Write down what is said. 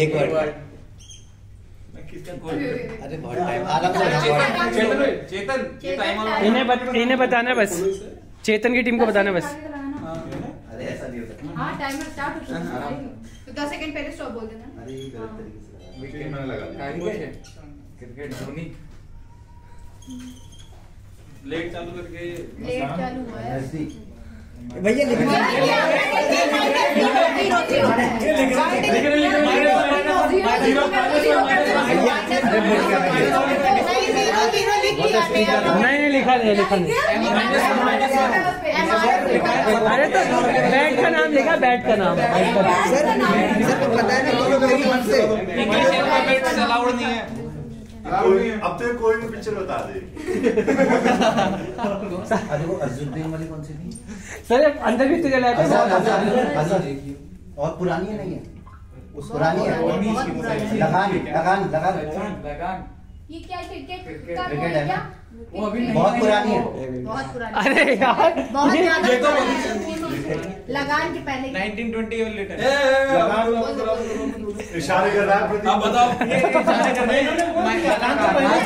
एक वर्ड अरे बहुत टाइम आराम से. चेतन इन्हें इन्हें बताना बस। चेतन की टीम को बताना बस। अरे ऐसा नहीं होता। हाँ टाइमर स्टार्ट हो चुका है। तो दस सेकंड पहले स्टॉप बोल देना। अरे ये गलत तरीके से विकेट मैंने लगा दिया। क्रिकेट धोनी। लेट चालू करके लेट चालू हुआ है। भैया लिख नहीं नहीं लिखा नहीं लिखा नहीं अरे तो बैट का नाम लिखा बैट का नाम बैट का नाम। सर सर पता है है अब तो कोई भी पिक्चर बता दे अरे वो अजुद्दीन वाली कौन सी थी सर अंदर भी तुझे अजहर, अजहर। और पुरानी है नहीं है उस पुरानी है बहुत पुरानी। लगान लगान लगान लगान ये क्या क्रिकेट क्रिकेट का है है ना? क्या वो अभी नहीं बहुत पुरानी है बहुत पुरानी अरे यार बहुत ज़्यादा तो। लगान के पहले 1920 और लेटर इशारे कर रहा है आप बताओ ये इशारे कर रहे हैं इन्होंने लगान तो पहले